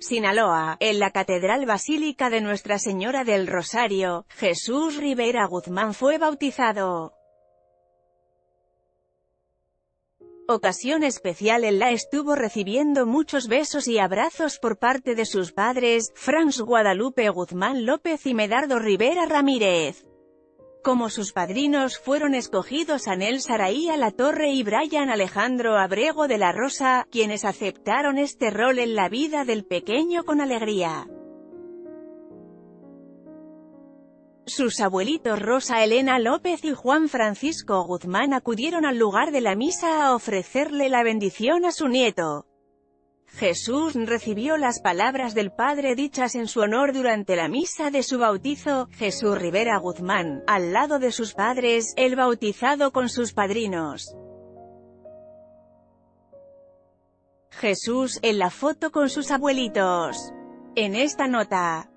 Sinaloa, en la Catedral Basílica de Nuestra Señora del Rosario, Jesús Rivera Guzmán fue bautizado. Ocasión especial en la estuvo recibiendo muchos besos y abrazos por parte de sus padres, Franz Guadalupe Guzmán López y Medardo Rivera Ramírez. Como sus padrinos fueron escogidos Anel Saraí a la Torre y Brian Alejandro Abrego de la Rosa, quienes aceptaron este rol en la vida del pequeño con alegría. Sus abuelitos Rosa Elena López y Juan Francisco Guzmán acudieron al lugar de la misa a ofrecerle la bendición a su nieto. Jesús recibió las palabras del Padre dichas en su honor durante la misa de su bautizo, Jesús Rivera Guzmán, al lado de sus padres, el bautizado con sus padrinos. Jesús, en la foto con sus abuelitos. En esta nota,